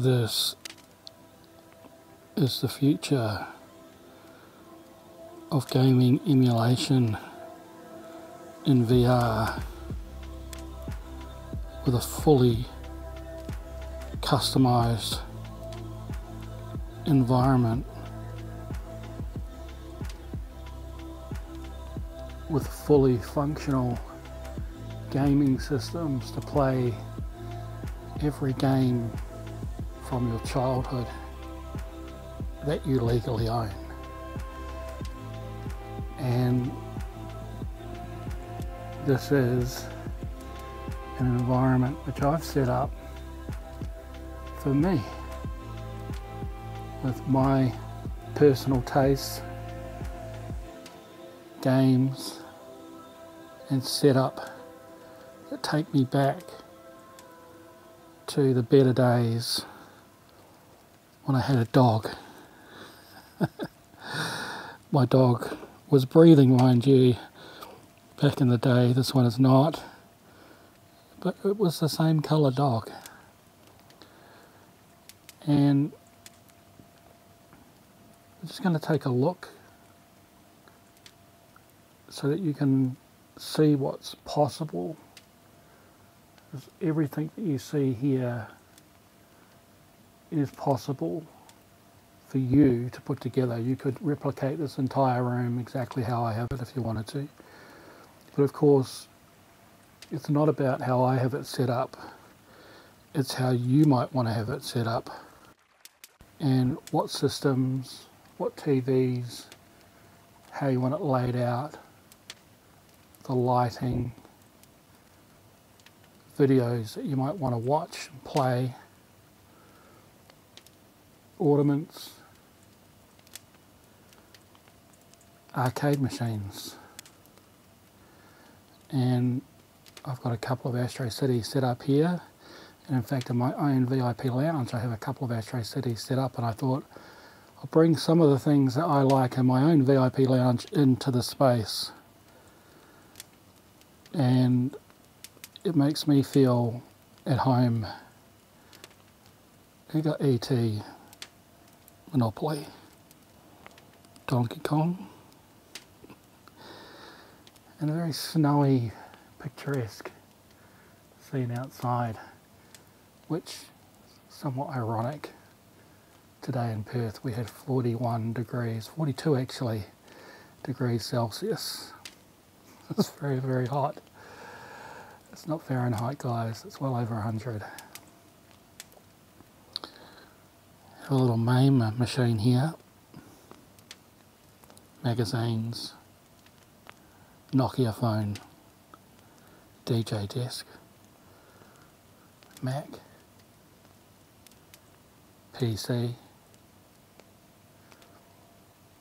this is the future of gaming emulation in VR with a fully customized environment with fully functional gaming systems to play every game from your childhood that you legally own. And this is an environment which I've set up for me with my personal tastes, games, and setup that take me back to the better days when I had a dog. my dog was breathing, mind you, back in the day. This one is not, but it was the same colour dog. And I'm just going to take a look so that you can see what's possible. Everything that you see here is possible for you to put together. You could replicate this entire room exactly how I have it if you wanted to. But of course, it's not about how I have it set up. It's how you might want to have it set up. And what systems, what TVs, how you want it laid out, the lighting, videos that you might want to watch and play, ornaments, arcade machines. And I've got a couple of Astro Cities set up here. And in fact, in my own VIP lounge, I have a couple of Astro Cities set up. And I thought I'll bring some of the things that I like in my own VIP lounge into the space. And it makes me feel at home. You got ET, Monopoly, Donkey Kong, and a very snowy, picturesque scene outside, which is somewhat ironic. Today in Perth we had 41 degrees, 42 actually, degrees Celsius. It's very, very hot. It's not Fahrenheit, guys. It's well over 100. Have a little MAME machine here. Magazines. Nokia phone. DJ desk. Mac. PC.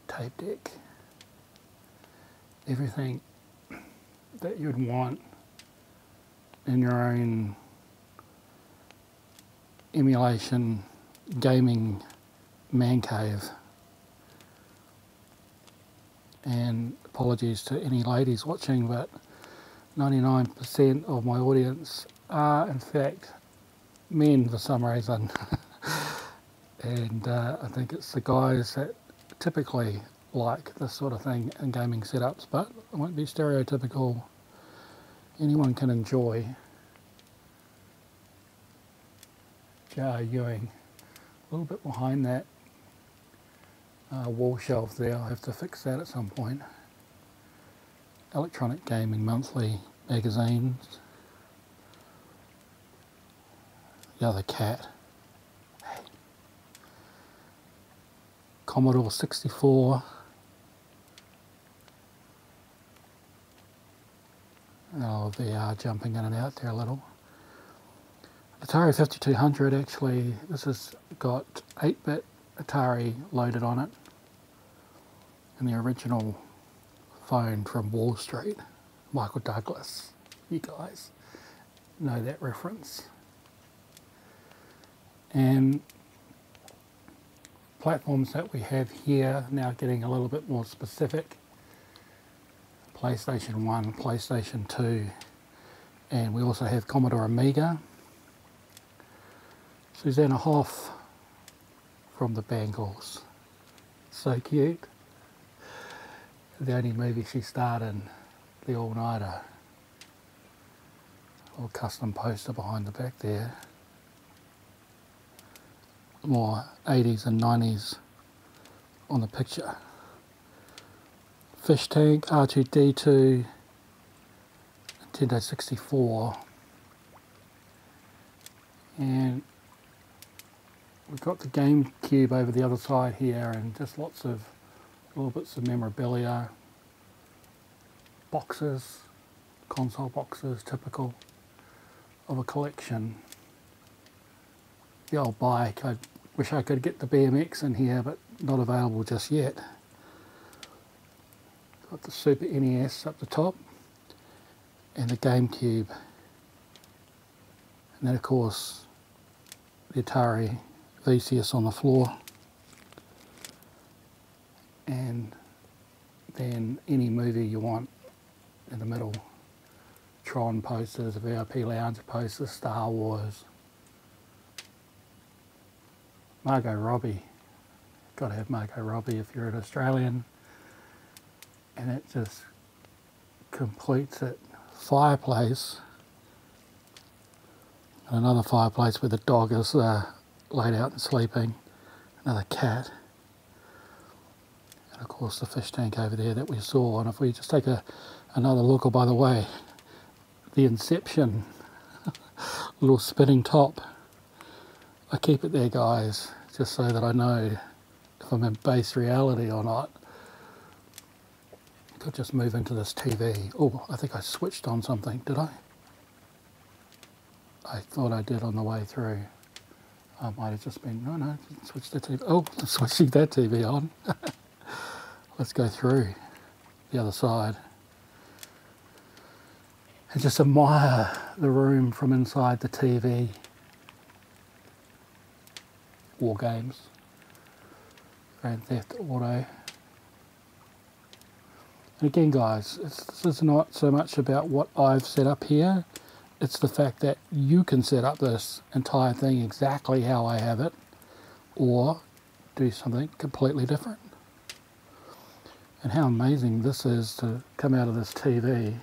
Tape deck. Everything that you'd want in your own emulation gaming man cave. And apologies to any ladies watching, but 99% of my audience are, in fact, men for some reason. and uh, I think it's the guys that typically like this sort of thing in gaming setups, but it won't be stereotypical anyone can enjoy. J.R. Ewing. A little bit behind that uh, wall shelf there, I'll have to fix that at some point. Electronic Gaming Monthly magazines. The other cat. Commodore 64. Oh, VR jumping in and out there a little. Atari 5200 actually, this has got 8-bit Atari loaded on it. And the original phone from Wall Street, Michael Douglas. You guys know that reference. And platforms that we have here now getting a little bit more specific PlayStation 1, PlayStation 2, and we also have Commodore Amiga, Susanna Hoffs from the Bangles. So cute. The only movie she starred in, The All Nighter. Little custom poster behind the back there. More 80s and 90s on the picture. Fish tank, R2D2, Nintendo 64. And we've got the GameCube over the other side here and just lots of little bits of memorabilia, boxes, console boxes, typical of a collection. The old bike, I wish I could get the BMX in here, but not available just yet. Got the Super NES up the top and the GameCube. And then of course the Atari VCS on the floor and then any movie you want in the middle. Tron posters, VIP Lounge posters, Star Wars. Margot Robbie. Got to have Margot Robbie if you're an Australian. And it just completes it. Fireplace. Another fireplace where the dog is uh, laid out and sleeping. Another cat. And of course the fish tank over there that we saw. And if we just take a, another look, oh by the way, the Inception little spinning top. I keep it there guys, just so that I know if I'm in base reality or not. Could just move into this TV. Oh, I think I switched on something, did I? I thought I did on the way through. I might have just been, no, no, switch the TV. Oh, switching that TV on. Let's go through the other side and just admire the room from inside the TV. War games, Grand Theft Auto. And again, guys, this is not so much about what I've set up here, it's the fact that you can set up this entire thing exactly how I have it or do something completely different. And how amazing this is to come out of this TV.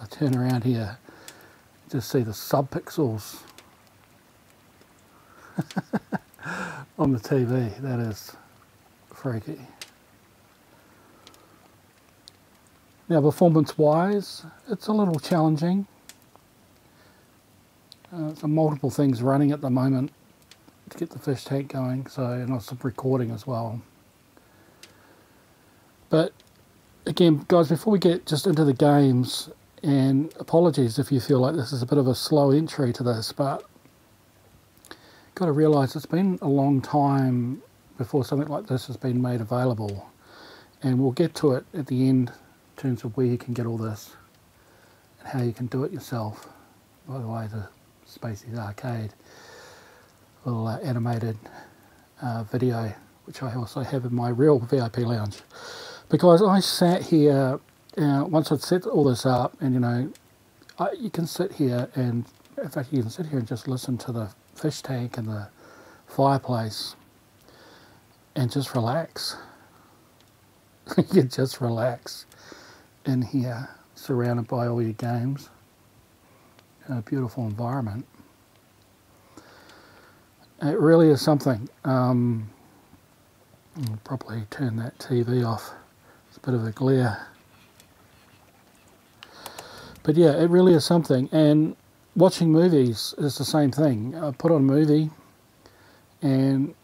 I turn around here, just see the subpixels on the TV. That is freaky. Now performance wise, it's a little challenging uh, so multiple things running at the moment to get the fish tank going, so and also recording as well. But again, guys, before we get just into the games, and apologies if you feel like this is a bit of a slow entry to this, but got to realise it's been a long time before something like this has been made available, and we'll get to it at the end in terms of where you can get all this and how you can do it yourself. By the way, the Spacies Arcade little uh, animated uh, video which I also have in my real VIP lounge. Because I sat here uh, once I'd set all this up and you know I, you can sit here and in fact you can sit here and just listen to the fish tank and the fireplace and just relax. You just relax in here surrounded by all your games a beautiful environment. It really is something. Um, I'll probably turn that TV off. It's a bit of a glare. But yeah, it really is something. And watching movies is the same thing. I put on a movie and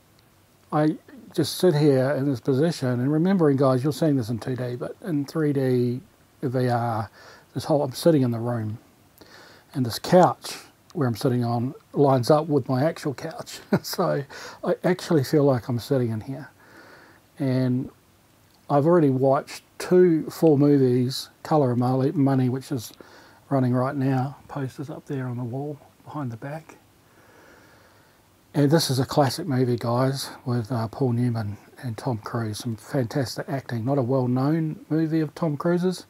I just sit here in this position and remembering, guys, you're seeing this in 2D, but in 3D VR, this whole, I'm sitting in the room and this couch where I'm sitting on lines up with my actual couch. so I actually feel like I'm sitting in here. And I've already watched two full movies, Colour of Money, which is running right now, posters up there on the wall behind the back. And this is a classic movie, guys, with uh, Paul Newman and Tom Cruise. Some fantastic acting. Not a well-known movie of Tom Cruise's.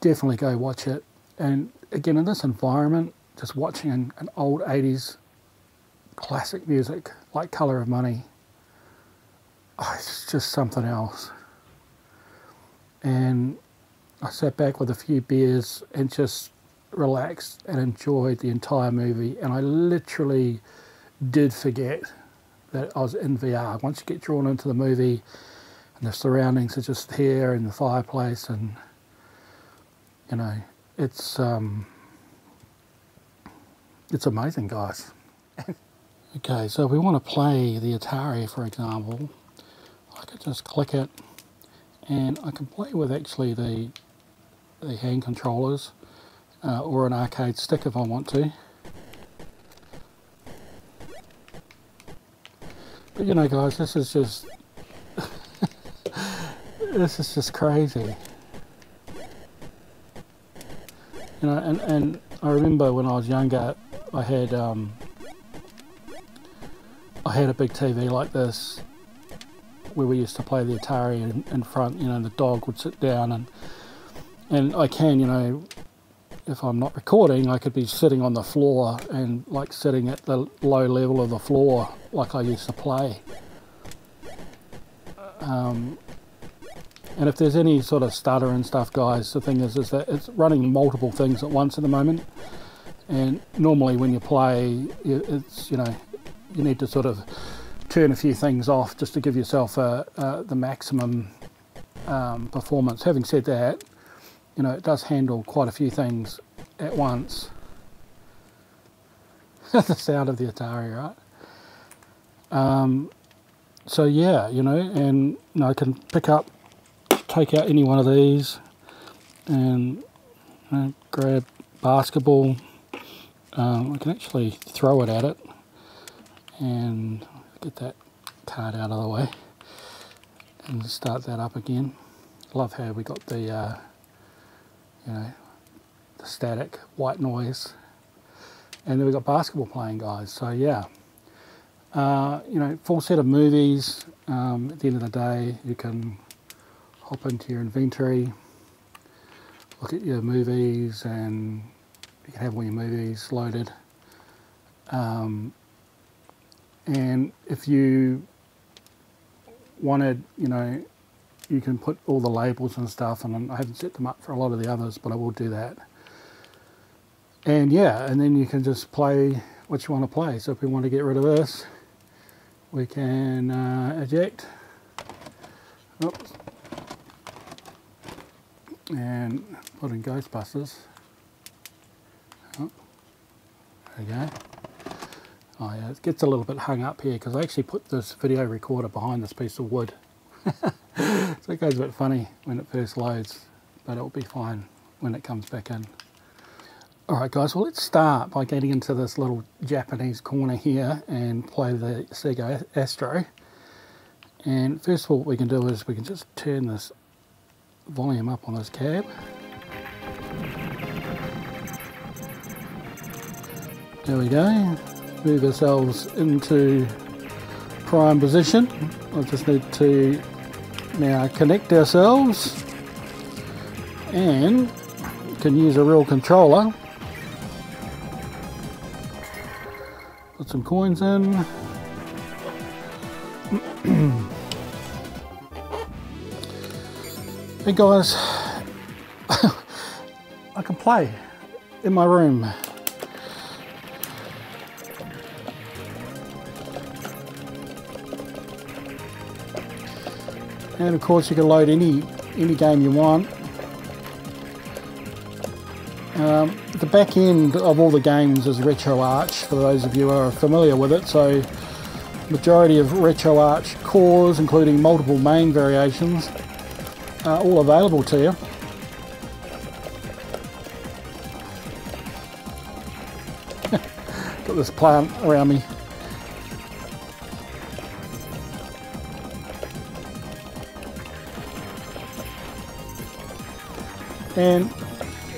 Definitely go watch it. And again, in this environment, just watching an, an old 80s classic music like Colour of Money. Oh, it's just something else. And I sat back with a few beers and just relaxed and enjoyed the entire movie. And I literally did forget that I was in VR. Once you get drawn into the movie and the surroundings are just here and the fireplace and you know, it's um, it's amazing, guys. okay, so if we want to play the Atari, for example, I could just click it, and I can play with actually the the hand controllers uh, or an arcade stick if I want to. But you know, guys, this is just this is just crazy. You know, and, and I remember when I was younger, I had um, I had a big TV like this where we used to play the Atari in, in front. You know, the dog would sit down and and I can, you know, if I'm not recording, I could be sitting on the floor and like sitting at the low level of the floor like I used to play. Um, and if there's any sort of stutter and stuff, guys, the thing is, is that it's running multiple things at once at the moment. And normally when you play, it's, you know, you need to sort of turn a few things off just to give yourself uh, uh, the maximum um, performance. Having said that, you know, it does handle quite a few things at once. the sound of the Atari, right? Um, so yeah, you know, and you know, I can pick up take out any one of these and you know, grab basketball. Um, I can actually throw it at it and get that card out of the way and start that up again. Love how we got the, uh, you know, the static white noise. And then we got basketball playing guys. So yeah, uh, you know, full set of movies. Um, at the end of the day, you can hop into your inventory, look at your movies and you can have all your movies loaded. Um, and if you wanted, you know, you can put all the labels and stuff and I haven't set them up for a lot of the others, but I will do that. And yeah, and then you can just play what you want to play. So if we want to get rid of this, we can uh, eject. Oops and put in Ghostbusters. Oh, there you go. Oh yeah, it gets a little bit hung up here because I actually put this video recorder behind this piece of wood. so it goes a bit funny when it first loads, but it'll be fine when it comes back in. Alright guys, well let's start by getting into this little Japanese corner here and play the Sega Astro. And first of all what we can do is we can just turn this volume up on this cab. There we go. Move ourselves into prime position. I just need to now connect ourselves and can use a real controller. Put some coins in. Hey guys, I can play in my room. And of course you can load any any game you want. Um, the back end of all the games is RetroArch for those of you who are familiar with it. So majority of RetroArch cores including multiple MAME variations uh, all available to you. Got this plant around me. And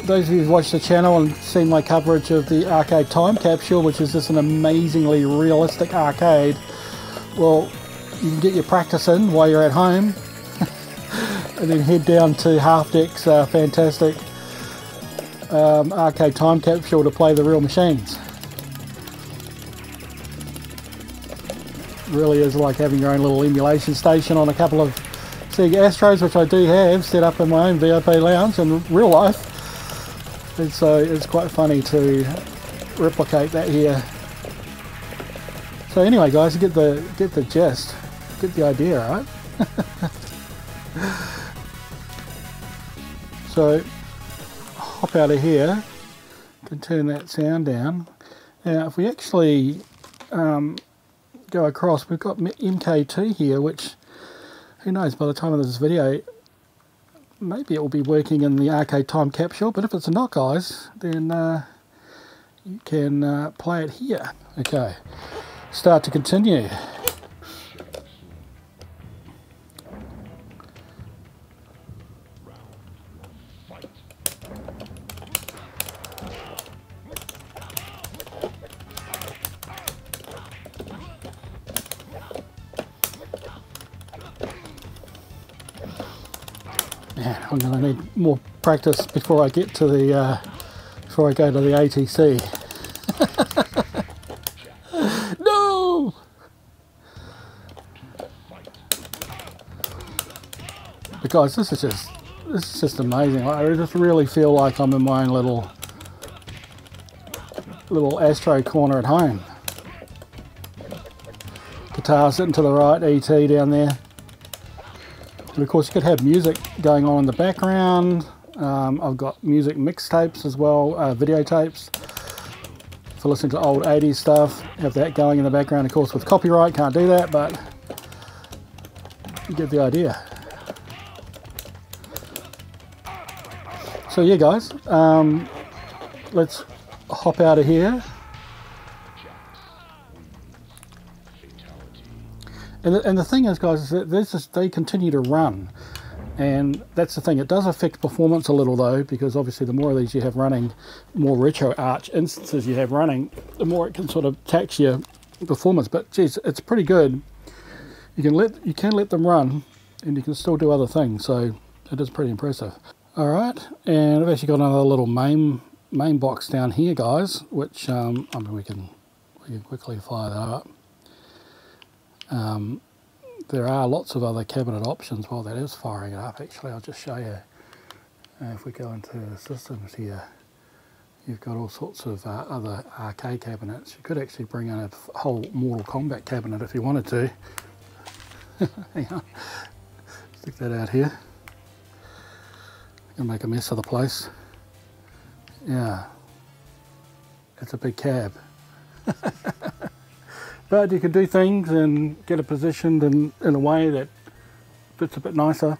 those of you who've watched the channel and seen my coverage of the arcade time capsule, which is just an amazingly realistic arcade, well, you can get your practice in while you're at home and then head down to Half Deck's uh, fantastic um, arcade time capsule to play the real machines. really is like having your own little emulation station on a couple of Sega Astros, which I do have set up in my own VIP lounge in real life. And so it's quite funny to replicate that here. So anyway, guys, get the get the gist, get the idea, right? so hop out of here, can turn that sound down. Now, if we actually um, go across, we've got MK2 here, which who knows by the time of this video maybe it will be working in the arcade time capsule but if it's not guys then uh, you can uh, play it here. Okay. Start to continue practice before I get to the, uh, before I go to the ATC. no! Because this is just, this is just amazing. I just really feel like I'm in my own little, little Astro corner at home. Guitar sitting to the right, ET down there. And of course you could have music going on in the background. Um, I've got music mixtapes as well, uh, videotapes for listening to old 80s stuff. Have that going in the background. Of course with copyright can't do that, but you get the idea. So yeah guys, um, let's hop out of here. And the, and the thing is, guys, is that they continue to run. And that's the thing. It does affect performance a little, though, because obviously the more of these you have running, more RetroArch instances you have running, the more it can sort of tax your performance. But geez, it's pretty good. You can let you can let them run, and you can still do other things. So it is pretty impressive. All right, and I've actually got another little MAME MAME box down here, guys. Which um, I mean, we can we can quickly fire that up. Um, there are lots of other cabinet options while that is firing up. Actually, I'll just show you. Uh, if we go into the systems here, you've got all sorts of uh, other arcade cabinets. You could actually bring in a whole Mortal Kombat cabinet if you wanted to. Hang on. Stick that out here. Gonna make a mess of the place. Yeah. It's a big cab. But you can do things and get it positioned in, in a way that fits a bit nicer.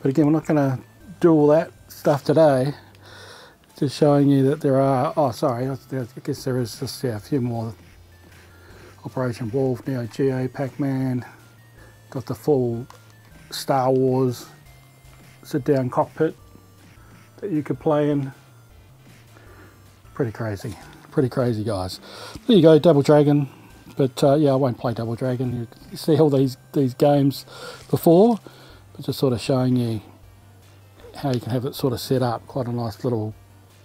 But again, we're not going to do all that stuff today. Just showing you that there are, oh sorry, I guess there is just yeah, a few more. Operation Wolf, Neo Geo, Pac-Man, got the full Star Wars sit-down cockpit that you could play in. Pretty crazy, pretty crazy guys. There you go, Double Dragon, but uh, yeah, I won't play Double Dragon. You see all these, these games before, but just sort of showing you how you can have it sort of set up. Quite a nice little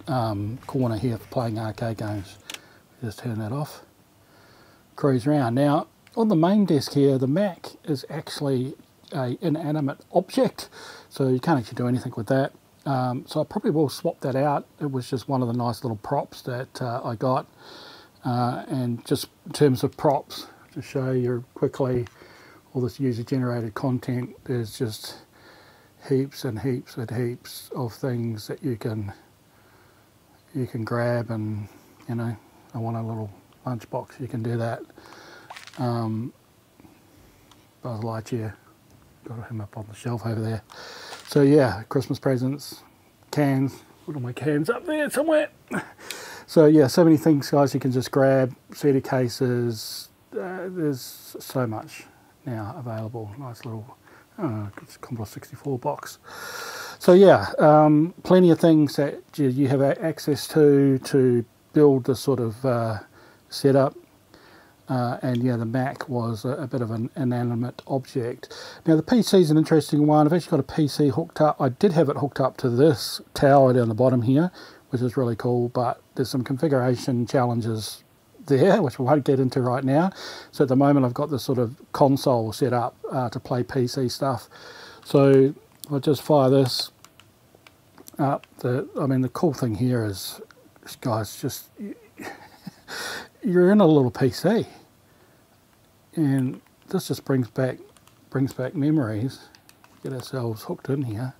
um, corner here for playing arcade games. Just turn that off. Cruise around. Now, on the main desk here, the Mac is actually a inanimate object, so you can't actually do anything with that. Um, so I probably will swap that out. It was just one of the nice little props that uh, I got. Uh, and just in terms of props, to show you quickly all this user-generated content, there's just heaps and heaps and heaps of things that you can you can grab and you know I want a little lunchbox you can do that. Um, Buzz Lightyear got him up on the shelf over there. So yeah Christmas presents cans put all my cans up there somewhere so yeah, so many things, guys. You can just grab CD cases. Uh, there's so much now available. Nice little uh, Commodore 64 box. So yeah, um, plenty of things that you have access to to build this sort of uh, setup. Uh, and yeah, the Mac was a, a, bit of an inanimate object. Now the PC is an interesting one. I've actually got a PC hooked up. I did have it hooked up to this tower down the bottom here, which is really cool, but there's some configuration challenges there, which we won't get into right now. So at the moment, I've got this sort of console set up uh, to play PC stuff. So I'll just fire this up. The I mean, the cool thing here is, guys, just you're in a little PC, and this just brings back brings back memories. Get ourselves hooked in here.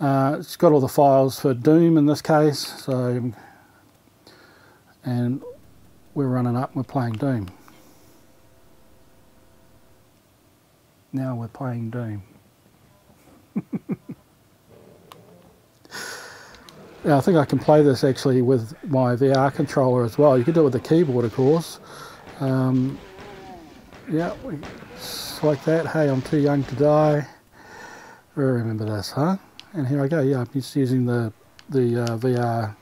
Uh, it's got all the files for Doom in this case, so and we're running up we're playing Doom. Now we're playing Doom. yeah, I think I can play this actually with my VR controller as well. You can do it with the keyboard, of course. Um, yeah, it's like that. Hey, I'm too young to die. I Remember this, huh? And here I go. Yeah, I'm just using the the uh, VR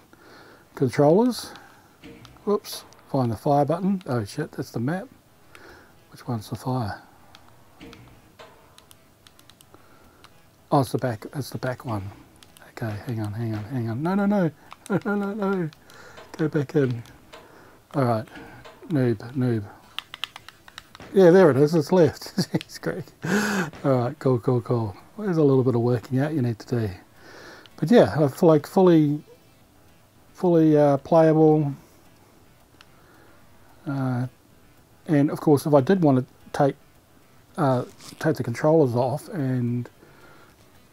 controllers. Whoops. Find the fire button. Oh shit, that's the map. Which one's the fire? Oh, it's the back. It's the back one. Okay, hang on, hang on, hang on. No, no, no, no, no, no. Go back in. All right, noob, noob. Yeah, there it is. It's left. it's great. All right, cool, cool, cool. There's a little bit of working out you need to do. But yeah, I like fully, fully uh, playable. Uh, and of course, if I did want to take uh, take the controllers off and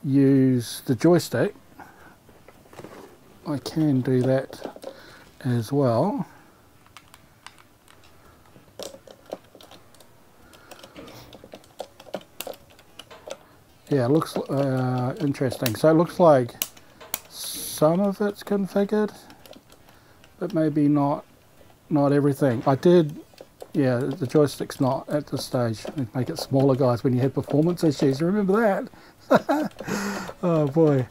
use the joystick, I can do that as well. Yeah, it looks uh, interesting. So it looks like some of it's configured, but maybe not not everything. I did, yeah, the joystick's not at this stage. Make it smaller, guys, when you had performance issues. Remember that? oh boy,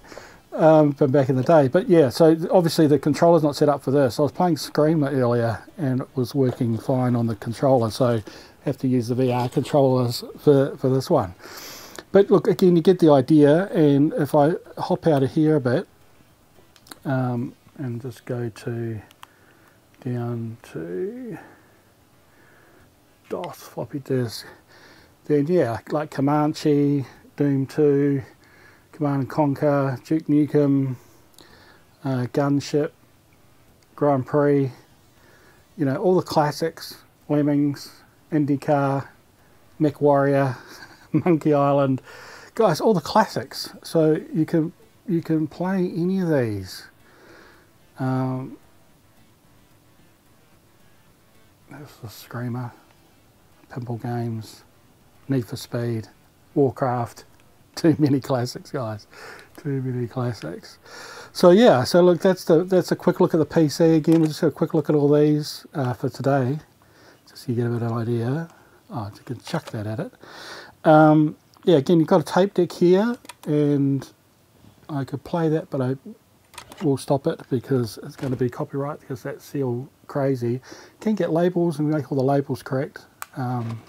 um, from back in the day. But yeah, so obviously the controller's not set up for this. I was playing Screamer earlier and it was working fine on the controller, so have to use the VR controllers for, for this one. But look, again, you get the idea. And if I hop out of here a bit um, and just go to down to DOS floppy disk, then yeah, like Comanche, Doom 2, Command and Conquer, Duke Nukem, uh, Gunship, Grand Prix, you know, all the classics, Lemmings, IndyCar, Mech Warrior, Monkey Island, guys, all the classics. So you can you can play any of these. Um, there's the Screamer, Pinball Games, Need for Speed. Warcraft. Too many classics, guys. Too many classics. So yeah, so look, that's the that's a quick look at the PC again. We'll just have a quick look at all these uh, for today, just so you get a bit of an idea. Oh, you can chuck that at it. Um, yeah, again, you've got a tape deck here, and I could play that, but I will stop it because it's going to be copyright because that's seal crazy. Can get labels and make all the labels correct. Um,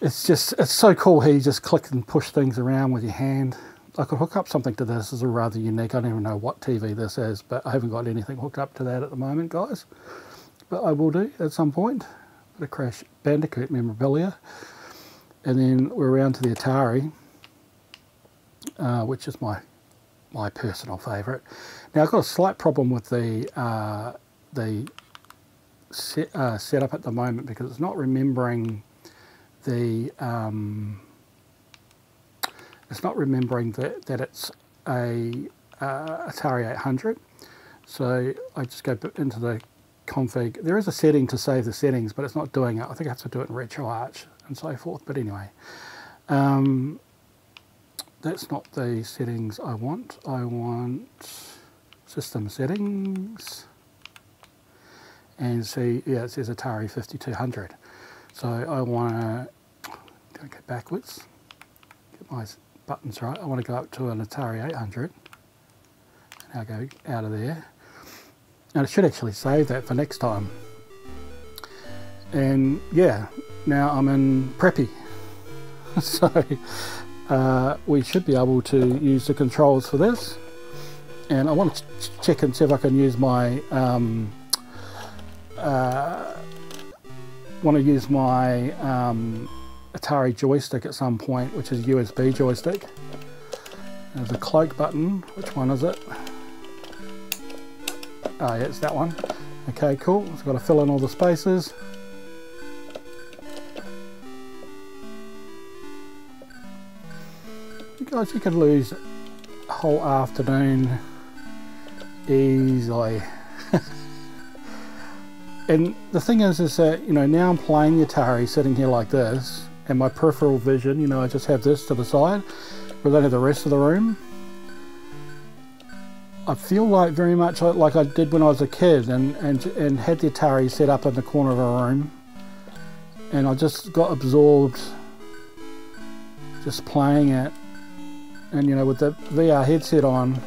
it's just, it's so cool how you just click and push things around with your hand. I could hook up something to this. This is a rather unique. I don't even know what TV this is, but I haven't got anything hooked up to that at the moment, guys. But I will do at some point. Of Crash Bandicoot memorabilia. And then we're around to the Atari, uh, which is my my personal favourite. Now I've got a slight problem with the uh, the set, uh, setup at the moment because it's not remembering the um, it's not remembering that, that it's a uh, Atari 800 so I just go into the config. There is a setting to save the settings but it's not doing it. I think I have to do it in RetroArch and so forth but anyway um, that's not the settings I want I want system settings and see yeah it says Atari 5200 so I want to Go, backwards. Get my buttons right. I want to go up to an Atari 800. And I'll go out of there. And I should actually save that for next time. And yeah, now I'm in Preppie. so uh, we should be able to use the controls for this. And I want to ch check and see if I can use my um, uh, want to use my um, Atari joystick at some point, which is USB joystick. There's a cloak button. Which one is it? Oh yeah, it's that one. Okay, cool. It's got to fill in all the spaces. Guys, you could lose a whole afternoon easily. and the thing is, is that, you know, now I'm playing the Atari sitting here like this, and my peripheral vision, you know, I just have this to the side, but then have the rest of the room. I feel like very much like I did when I was a kid and, and, and had the Atari set up in the corner of a room and I just got absorbed just playing it and you know with the VR headset on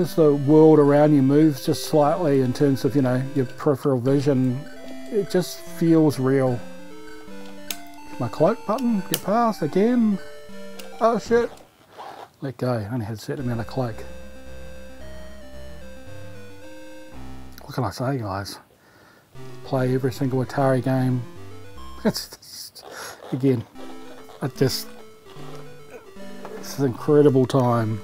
because the world around you moves just slightly in terms of you know your peripheral vision. It just feels real. My cloak button get past again. Oh shit. Let go. I only had a certain amount of cloak. What can I say, guys? Play every single Atari game. Again, I just it's an incredible time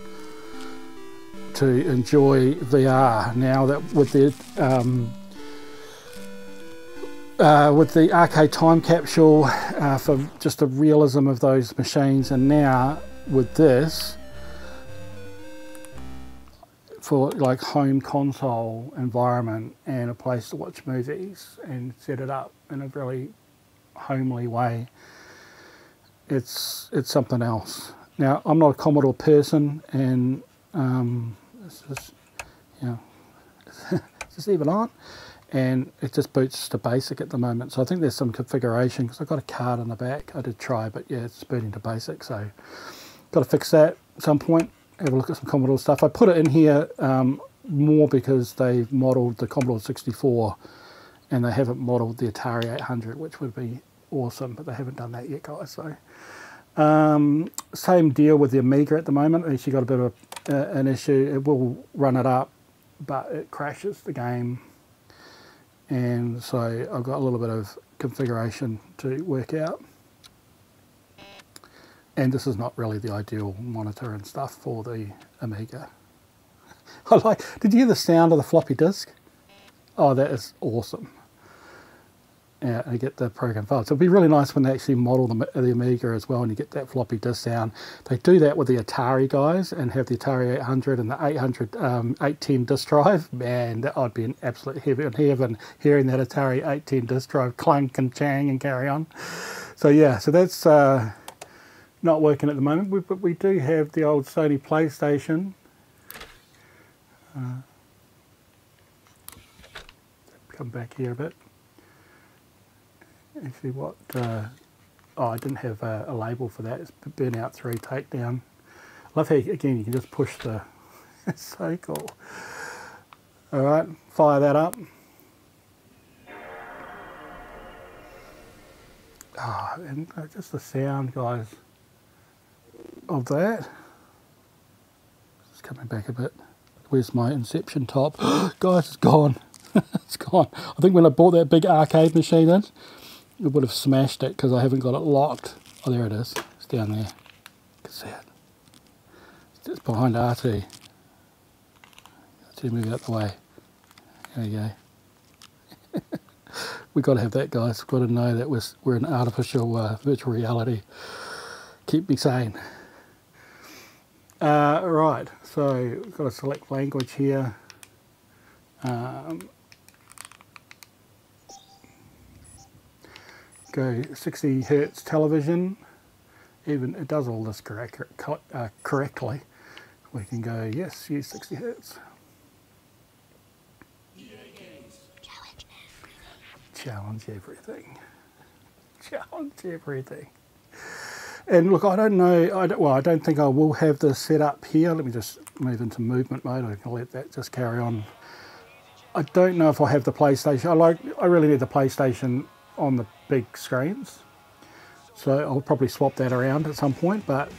to enjoy VR now that with the um, uh, with the arcade time capsule uh, for just the realism of those machines, and now with this for like home console environment and a place to watch movies and set it up in a really homely way. It's it's something else. Now I'm not a Commodore person, and um, it's just you know it's just even on, and it just boots to basic at the moment. So I think there's some configuration because I've got a card on the back. I did try, but yeah, it's booting to basic. So got to fix that at some point have a look at some Commodore stuff. I put it in here um, more because they've modelled the Commodore 64 and they haven't modelled the Atari 800, which would be awesome, but they haven't done that yet, guys. So, um, same deal with the Amiga at the moment. Actually, got a bit of uh, an issue. It will run it up, but it crashes the game, and so I've got a little bit of configuration to work out and this is not really the ideal monitor and stuff for the Amiga. I like, did you hear the sound of the floppy disk? Oh, that is awesome. Yeah, and get the program files. So it'd be really nice when they actually model the, the Amiga as well and you get that floppy disk sound. They do that with the Atari guys and have the Atari 800 and the 800 um, 810 disk drive. Man, that would be an absolute heaven, heaven hearing that Atari 810 disk drive clunk and chang and carry on. So yeah, so that's... Uh, not working at the moment, we, but we do have the old Sony PlayStation. Uh, come back here a bit. Actually, what? Uh, oh, I didn't have a, a, label for that. It's Burnout 3 Takedown. Love how, again, you can just push the... it's so cool. Alright, fire that up. Oh, and uh, just the sound, guys of that. Just coming back a bit. Where's my Inception top? Guys, it's gone. it's gone. I think when I bought that big arcade machine in, it would have smashed it because I haven't got it locked. Oh, there it is. It's down there. You can see it. It's behind RT. Let's move it out the way. There we go. We've got to have that, guys. We've got to know that we're, we're in artificial uh, virtual reality. Keep me sane. Uh, right, so we've got to select language here. Um, go 60 hertz television. Even it does all this correct, uh, correctly. We can go yes, use 60 hertz. Challenge everything. Challenge everything. And look, I don't know, I don't, well, I don't think I will have this set up here. Let me just move into movement mode. I can let that just carry on. I don't know if I have the PlayStation. I like, I really need the PlayStation on the big screens. So I'll probably swap that around at some point, but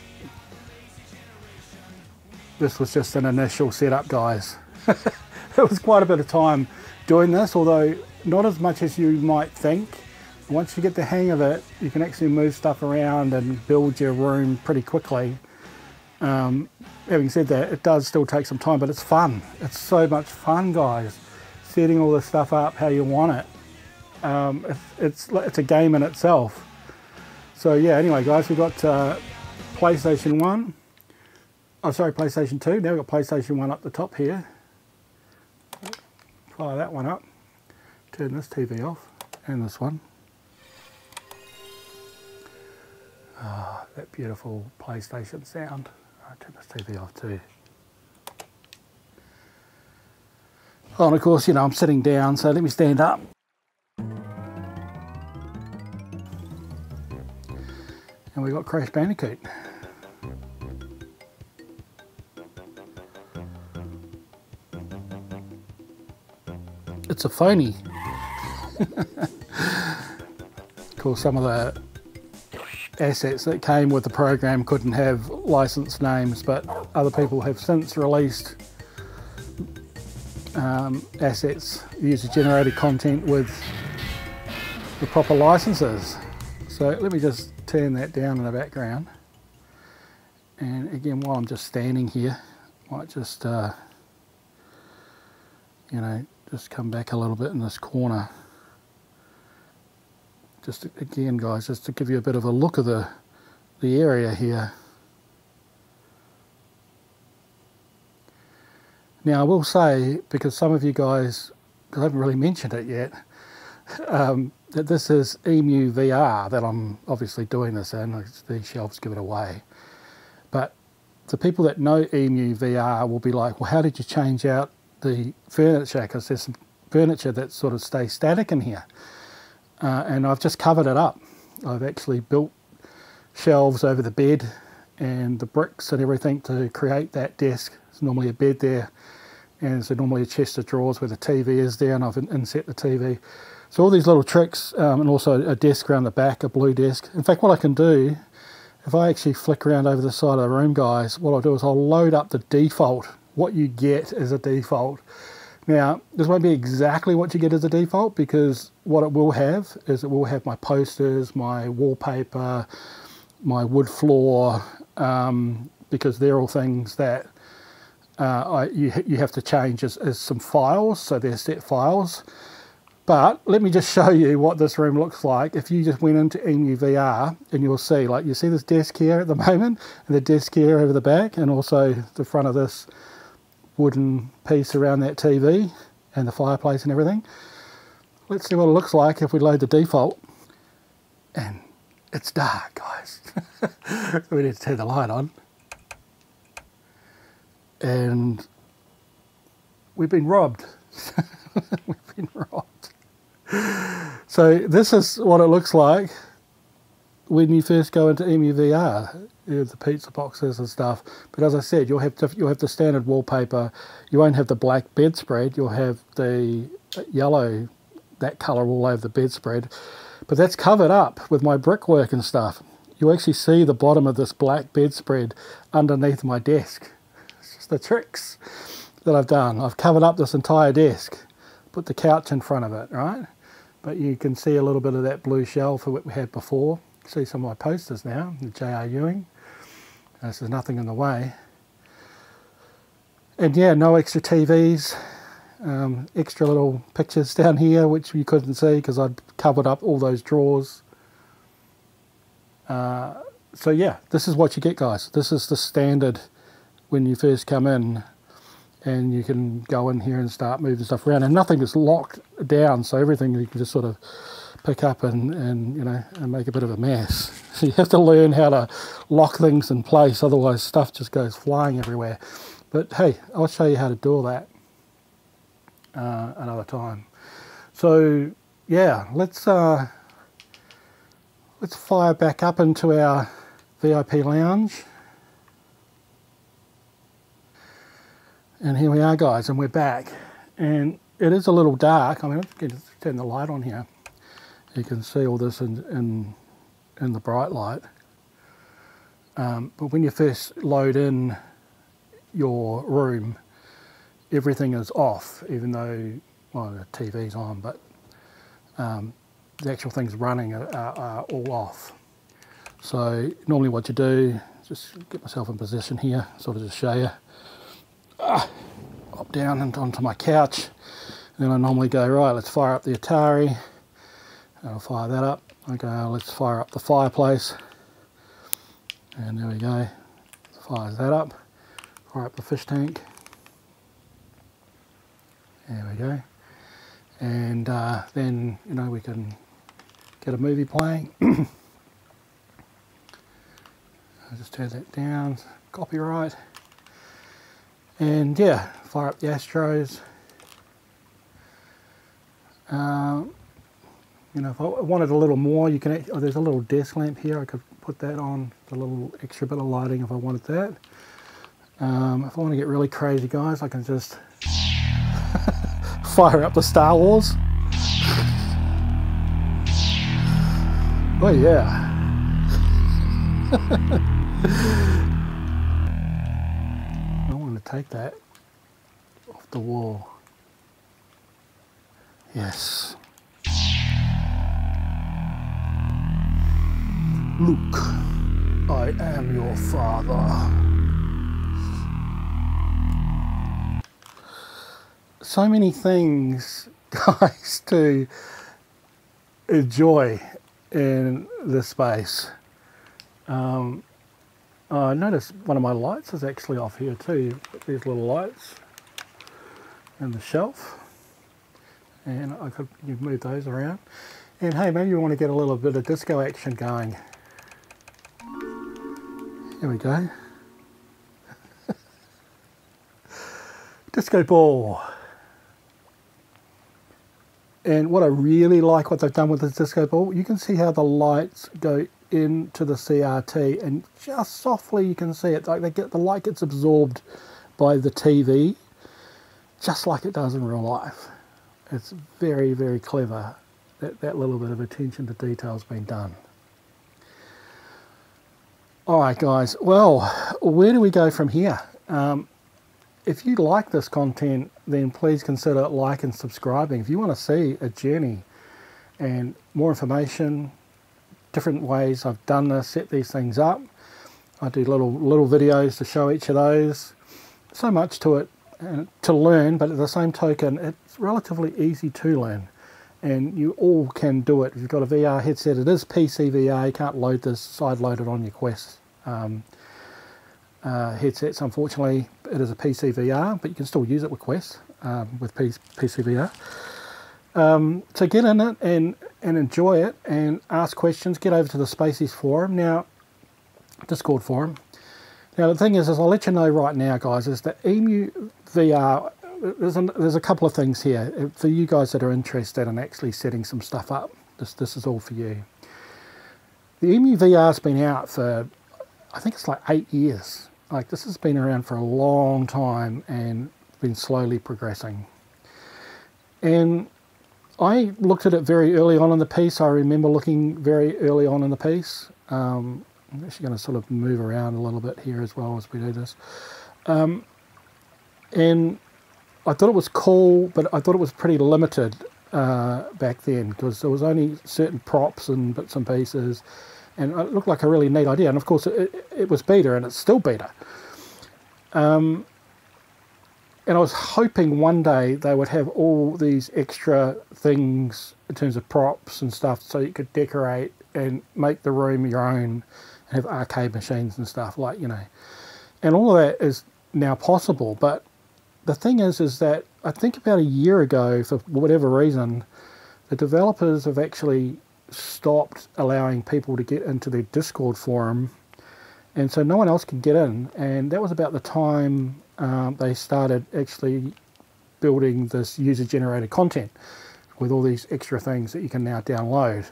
this was just an initial setup, guys. it was quite a bit of time doing this, although not as much as you might think. Once you get the hang of it, you can actually move stuff around and build your room pretty quickly. Um, having said that, it does still take some time, but it's fun. It's so much fun, guys. Setting all this stuff up how you want it. Um, it's, it's, it's a game in itself. So yeah, anyway, guys, we've got uh, PlayStation 1. Oh, sorry, PlayStation 2. Now we've got PlayStation 1 up the top here. Fire that one up. Turn this TV off. And this one. Ah, oh, that beautiful PlayStation sound. I'll turn this TV off too. Oh, and of course, you know, I'm sitting down, so let me stand up. And we got Crash Bandicoot. It's a phony. of course, some of the assets that came with the program couldn't have license names, but other people have since released um, assets, user-generated content with the proper licenses. So let me just turn that down in the background. And again, while I'm just standing here, I might just, uh, you know, just come back a little bit in this corner just again guys just to give you a bit of a look of the the area here now I will say because some of you guys I haven't really mentioned it yet um, this is EmuVR that I'm obviously doing this in these shelves give it away but the people that know EmuVR will be like well how did you change out the furniture because there's some furniture that sort of stays static in here uh, and I've just covered it up. I've actually built shelves over the bed and the bricks and everything to create that desk. There's normally a bed there and there's normally a chest of drawers where the TV is there and I've inset the TV. So all these little tricks um, and also a desk around the back, a blue desk. In fact what I can do, if I actually flick around over the side of the room guys, what I'll do is I'll load up the default. What you get is a default. Now, this won't be exactly what you get as a default because what it will have is it will have my posters, my wallpaper, my wood floor, um, because they're all things that uh, I, you, you have to change as, as some files, so they're set files. But let me just show you what this room looks like. If you just went into EmuVR and you'll see, like you see this desk here at the moment, and the desk here over the back, and also the front of this wooden piece around that TV and the fireplace and everything. Let's see what it looks like if we load the default. And it's dark, guys. we need to turn the light on. And we've been robbed. we've been robbed. So this is what it looks like when you first go into EmuVR the pizza boxes and stuff. But as I said, you'll have you'll have the standard wallpaper. You won't have the black bedspread. You'll have the yellow, that colour all over the bedspread. But that's covered up with my brickwork and stuff. You actually see the bottom of this black bedspread underneath my desk. It's just the tricks that I've done. I've covered up this entire desk, put the couch in front of it, right? But you can see a little bit of that blue shell for what we had before. See some of my posters now, the J.R. Ewing. This is nothing in the way. And yeah, no extra TVs, um, extra little pictures down here which you couldn't see because I'd covered up all those drawers. Uh, so yeah, this is what you get guys. This is the standard when you first come in and you can go in here and start moving stuff around and nothing is locked down so everything you can just sort of pick up and, and you know and make a bit of a mess. you have to learn how to lock things in place, otherwise stuff just goes flying everywhere. But hey, I'll show you how to do all that uh, another time. So yeah, let's uh, let's fire back up into our VIP lounge. And here we are guys, and we're back. And it is a little dark. I mean, let's turn the light on here you can see all this in, in, in the bright light. Um, but when you first load in your room, everything is off, even though, well, the TV's on, but um, the actual things running are, are, are, all off. So normally what you do, just get myself in position here, sort of just show you. Ah, hop down and onto my couch. Then I normally go, right, let's fire up the Atari. And I'll fire that up. I go, let's fire up the fireplace. And there we go. Fires that up. Fire up the fish tank. There we go. And uh, then, you know, we can get a movie playing. I'll just turn that down, copyright. And yeah, fire up the Astros. Um, you know, if I wanted a little more, you can, oh, there's a little desk lamp here. I could put that on, a little extra bit of lighting if I wanted that. Um, if I want to get really crazy, guys, I can just fire up the Star Wars. Oh yeah. I want to take that off the wall. Yes. Luke, I am your father. So many things, guys, to enjoy in this space. Um, I noticed one of my lights is actually off here too. These little lights and the shelf. And I could you move those around. And hey, maybe you want to get a little bit of disco action going. Here we go. Disco ball. And what I really like what they've done with the disco ball, you can see how the lights go into the CRT and just softly you can see it. Like they get the light gets absorbed by the TV just like it does in real life. It's very, very clever that that little bit of attention to detail has been done. All right, guys. Well, where do we go from here? Um, if you like this content, then please consider like and subscribing. If you want to see a journey and more information, different ways I've done this, set these things up. I do little little videos to show each of those. So much to it and to learn, but at the same token, it's relatively easy to learn and you all can do it. If you've got a VR headset, it is PC VR, you can't load this side loaded on your Quest um, uh, headsets. Unfortunately, it is a PC VR, but you can still use it with Quest, um, with PC VR. Um, so get in it and, and enjoy it and ask questions. Get over to the Spacies forum. Now, Discord forum. Now, the thing is, is I'll let you know right now, guys, is that EMU VR there's a, there's a couple of things here for you guys that are interested in actually setting some stuff up. This this is all for you. The EmuVR's been out for I think it's like eight years. Like this has been around for a long time and been slowly progressing. And I looked at it very early on in the piece. I remember looking very early on in the piece. Um, I'm actually going to sort of move around a little bit here as well as we do this. Um, and I thought it was cool, but I thought it was pretty limited uh, back then because there was only certain props and bits and pieces, and it looked like a really neat idea. And of course, it, it was beta, and it's still beta. Um, and I was hoping one day they would have all these extra things in terms of props and stuff, so you could decorate and make the room your own, have arcade machines and stuff like you know, and all of that is now possible, but the thing is, is that I think about a year ago, for whatever reason, the developers have actually stopped allowing people to get into their Discord forum, and so no one else can get in. And that was about the time um, they started actually building this user-generated content with all these extra things that you can now download.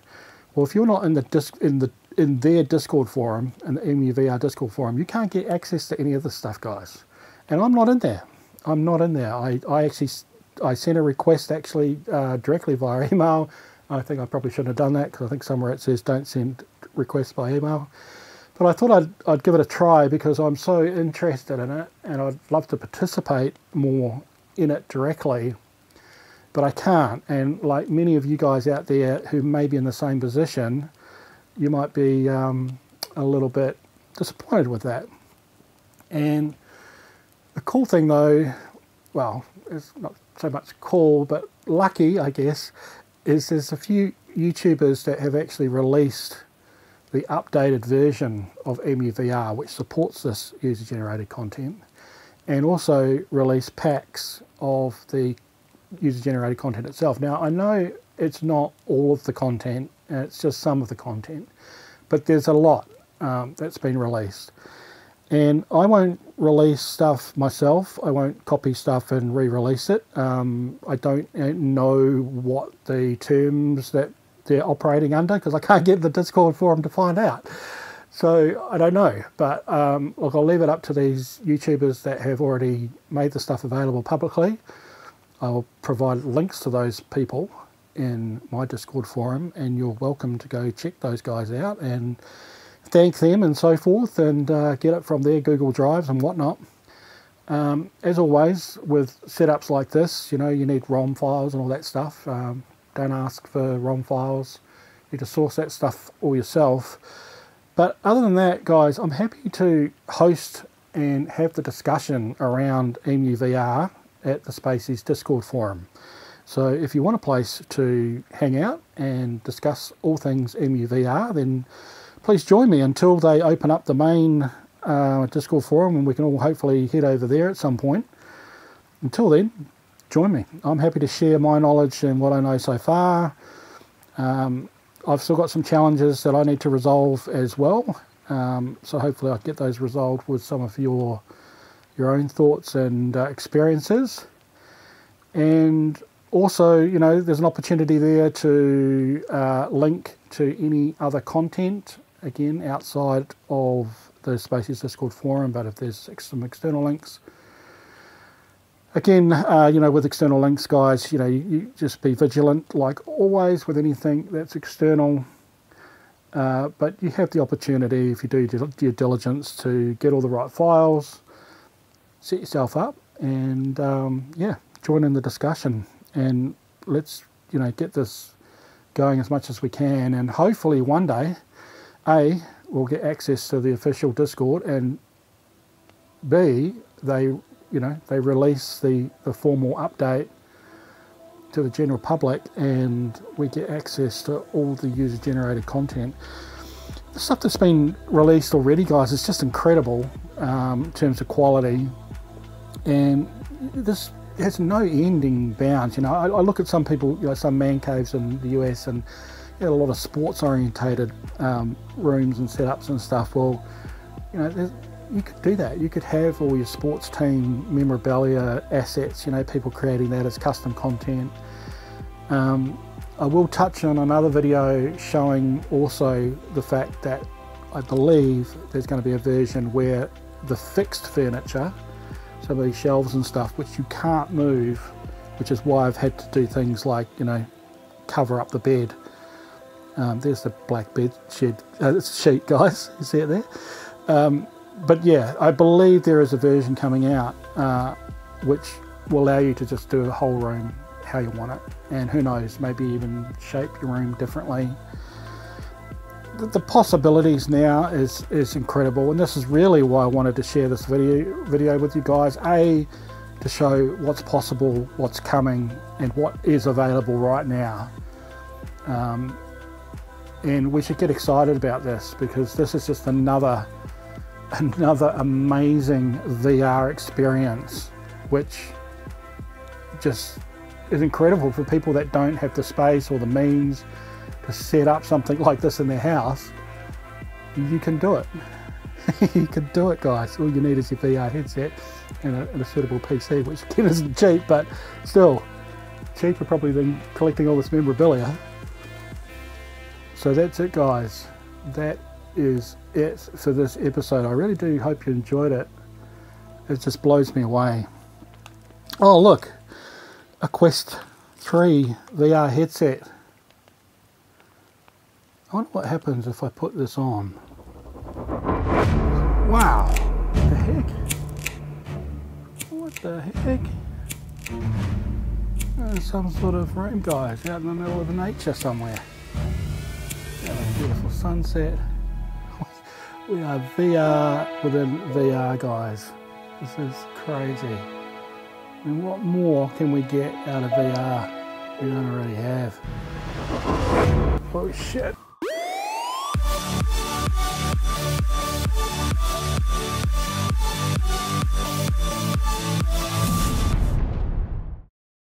Well, if you're not in the disc in the in their Discord forum, in the EmuVR Discord forum, you can't get access to any of this stuff, guys. And I'm not in there. I'm not in there. I, I actually I sent a request actually uh, directly via email. I think I probably shouldn't have done that because I think somewhere it says don't send requests by email. But I thought I'd, I'd give it a try because I'm so interested in it and I'd love to participate more in it directly, but I can't. And like many of you guys out there who may be in the same position, you might be um, a little bit disappointed with that. And the cool thing though, well, it's not so much cool, but lucky, I guess, is there's a few YouTubers that have actually released the updated version of EmuVR, which supports this user-generated content, and also release packs of the user-generated content itself. Now, I know it's not all of the content, it's just some of the content, but there's a lot um, that's been released. And I won't release stuff myself. I won't copy stuff and re-release it. Um, I don't know what the terms that they're operating under because I can't get the Discord forum to find out. So I don't know, but um, look, I'll leave it up to these YouTubers that have already made the stuff available publicly. I'll provide links to those people in my Discord forum, and you're welcome to go check those guys out and thank them and so forth, and uh, get it from their Google Drives and whatnot. Um, as always, with setups like this, you know, you need ROM files and all that stuff. Um, don't ask for ROM files. You just source that stuff all yourself. But other than that, guys, I'm happy to host and have the discussion around EmuVR at the Spacies Discord forum. So if you want a place to hang out and discuss all things EmuVR, then please join me until they open up the main uh, Discord forum and we can all hopefully head over there at some point. Until then, join me. I'm happy to share my knowledge and what I know so far. Um, I've still got some challenges that I need to resolve as well. Um, so hopefully I'll get those resolved with some of your your own thoughts and uh, experiences. And also, you know, there's an opportunity there to uh, link to any other content, again, outside of the Spacies Discord forum, but if there's some external links, again, uh, you know, with external links, guys, you know, you, you, just be vigilant, like always with anything that's external. Uh, but you have the opportunity, if you do your diligence, to get all the right files, set yourself up, and um, yeah, join in the discussion. And let's, you know, get this going as much as we can. And hopefully one day, A, we'll get access to the official Discord, and B, they you know, they release the, the formal update to the general public and we get access to all the user generated content. The stuff that's been released already, guys, is just incredible um, in terms of quality. And this has no ending bounds. You know, I, I, look at some people, you know, some man caves in the US and you know, a lot of sports orientated um, rooms and setups and stuff. Well, you know, you could do that. You could have all your sports team memorabilia assets, you know, people creating that as custom content. Um, I will touch on another video showing also the fact that I believe there's going to be a version where the fixed furniture, of these shelves and stuff, which you can't move, which is why I've had to do things like, you know, cover up the bed. Um, there's the black bed shed, uh, sheet, guys. You see it there? Um, but yeah, I believe there is a version coming out uh, which will allow you to just do a whole room how you want it. And who knows, maybe even shape your room differently. The, possibilities now is, is incredible. And this is really why I wanted to share this video, video with you guys. A, to show what's possible, what's coming, and what is available right now. Um, and we should get excited about this because this is just another another amazing VR experience, which just is incredible for people that don't have the space or the means to set up something like this in their house. You can do it. you can do it, guys. All you need is your VR headset and a, and a suitable PC, which again isn't cheap, but still cheaper probably than collecting all this memorabilia. So that's it, guys. That is it for this episode. I really do hope you enjoyed it. It just blows me away. Oh, look, a Quest 3 VR headset. I wonder what happens if I put this on. Wow, what the heck? What the heck? Uh, some sort of room, guys, out in the middle of nature somewhere. beautiful sunset. We are VR within VR, guys. This is crazy. Mean, what more can we get out of VR we don't already have? Oh shit. Bye.